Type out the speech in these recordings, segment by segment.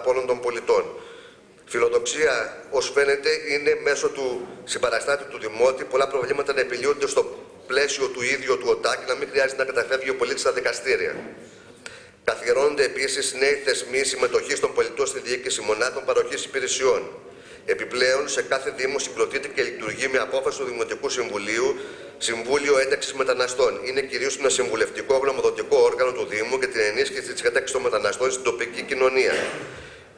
παραπώνων των πολιτών. Φιλοδοξία, ως φαίνεται, είναι μέσω του συμπαραστάτη του Δημότη πολλά προβλήματα να επιλύονται στο πλαίσιο του ίδιου του ΟΤΑ και να μην χρειάζεται να καταφεύγει ο πολίτης στα δικαστήρια. Καθιερώνονται επίσης νέοι θεσμοί συμμετοχής των πολιτών στη διοίκηση μονάδων παροχής υπηρεσιών. Επιπλέον, σε κάθε Δήμο συγκροτείται και λειτουργεί με απόφαση του Δημοτικού Συμβουλίου Συμβούλιο Ένταξης Μεταναστών. Είναι κυρίως ένα συμβουλευτικό γνωμοδοτικό όργανο του Δήμου για την ενίσχυση της ένταξη των μεταναστών στην τοπική κοινωνία.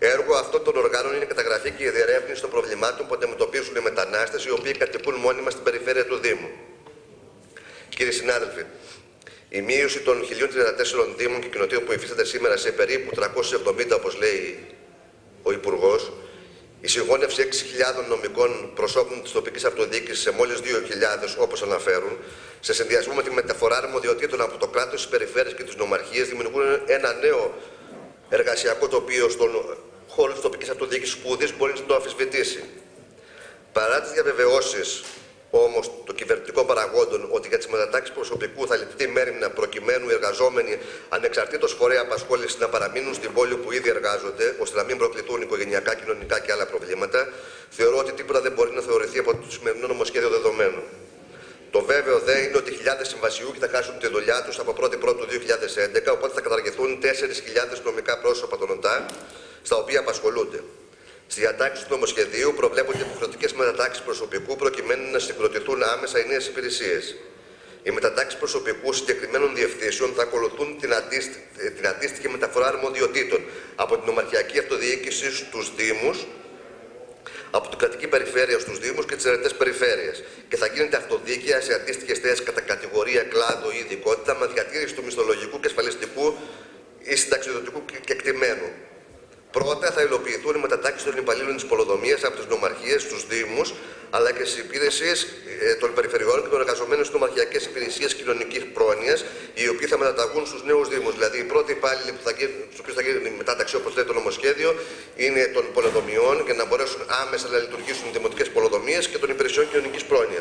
Έργο αυτών των οργάνων είναι η καταγραφή και η διερεύνηση των προβλημάτων που αντιμετωπίζουν οι μετανάστες οι οποίοι κατοικούν μόνιμα στην περιφέρεια του Δήμου. Κύριοι συνάδελφοι, η μείωση των 1.034 Δήμων και κοινοτήτων που υφίσταται σήμερα σε περίπου 370, όπως λέει ο Υπουργός, η συγχώνευση 6.000 νομικών προσώπων της τοπικής αυτοδιοίκησης σε μόλις 2.000, όπως αναφέρουν, σε συνδυασμό με τη μεταφορά αρμοδιοτήτων από το κράτος, τις περιφέρειες και τις νομαρχίες, δημιουργούν ένα νέο εργασιακό τοπίο στον χώρο τη τοπική αυτοδιοίκηση που ουδή μπορεί να το αμφισβητήσει. Παρά τις διαβεβαιώσεις όμως των κυβερνητικών παραγόντων ότι για τις μετατάξεις προσωπικού θα ληφθεί μέρημνα προκειμένου οι εργαζόμενοι ανεξαρτήτως φορέα απασχόλησης να παραμείνουν στην πόλη που ήδη εργάζονται, ώστε να μην προκληθούν οικογενειακά, κοινωνικά και άλλα προβλήματα, θεωρώ ότι τίποτα δεν μπορεί να θεωρηθεί από το σημερινό νομοσχέδιο δεδομένο. Το βέβαιο δε είναι ότι χιλιάδες συμβασιούχοι θα χάσουν τη δουλειά τους από 1η Πρώτου 2011, οπότε θα καταργηθούν 4.000 νομικά πρόσωπα των ΟΤΑ, στα οποία απασχολούνται. Στη διατάξη του νομοσχεδίου προβλέπονται υποχρεωτικές μετατάξεις προσωπικού προκειμένου να συγκροτηθούν άμεσα οι νέες υπηρεσίες. Οι μετατάξεις προσωπικού συγκεκριμένων διευθύνσεων θα ακολουθούν την αντίστοιχη, την αντίστοιχη μεταφορά αρμοδιοτήτων από την ομαρχιακή αυτοδιοίκηση στους Δήμους, από την κρατική περιφέρεια στους Δήμους και τις ερετές περιφέρειες. Και θα γίνεται αυτοδίκαια σε αντίστοιχες θέσεις κατά κατηγορία, κλάδο ή ειδικότητα με διατήρηση του μισθολογικού και ασφαλιστικού ή συνταξιδοτικού κεκτημένου. Πρώτα θα υλοποιηθούν οι μετατάξεις των υπαλλήλων της πολοδομίας από τις νομαρχίες στους Δήμους, αλλά και στις υπηρεσίες ε, των περιφερειών και των εργαζομένων στις νομαρχιακές υπηρεσίες κοινωνικής πρόνοιας, οι οποίοι θα μεταταγούν στους νέους Δήμους. Δηλαδή, οι πρώτοι υπάλληλοι που θα γίνουν, στους οποίους θα γίνει η μετάταξη, όπως λέει το νομοσχέδιο, είναι των πολεοδομιών για να μπορέσουν άμεσα να λειτουργήσουν οι δημοτικές πολεοδομίες και των υπηρεσιών κοινωνικής πρόνοια.